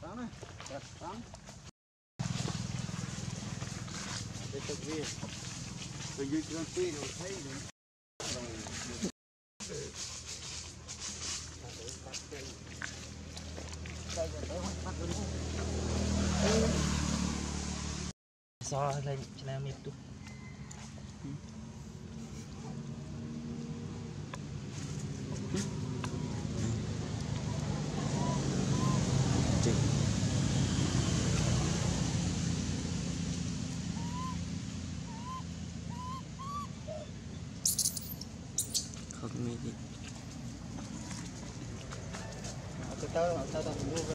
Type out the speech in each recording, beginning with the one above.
5ណាត្រាត់5ទៅទឹកវាទៅយឺតគ្រាន់ពីរទៅថៃទៅសោះលេងឆ្នាំនេះទុះ Midi. Từ từ, từ từ mua về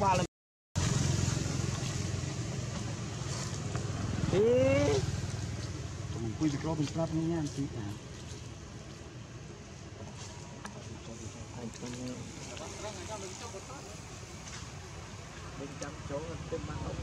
qua lên Ê, Mình quy được rồi mình prap nha anh chị à. bên trong chỗ trên ban ốc